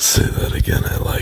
Say that again, I like.